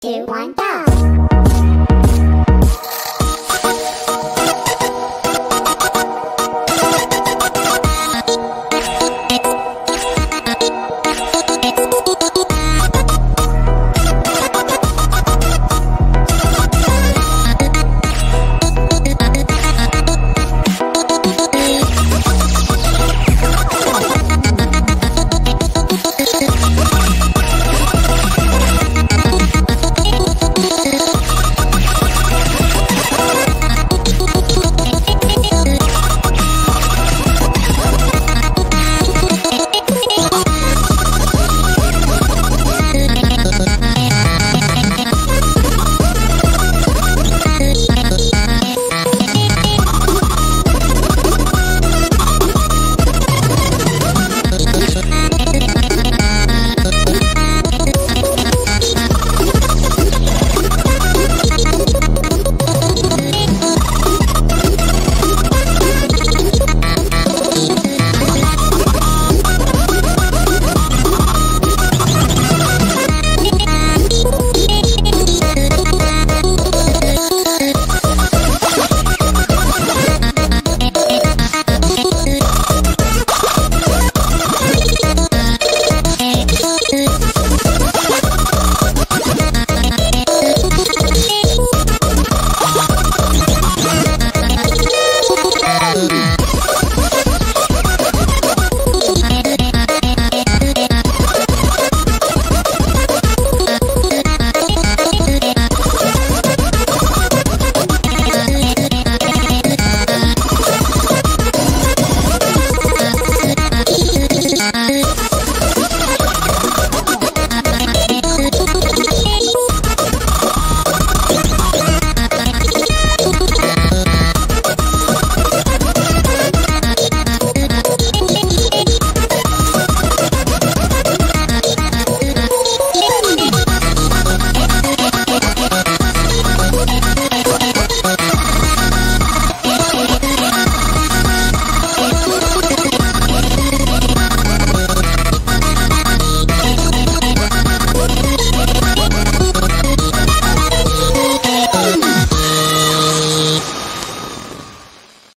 two, one, go!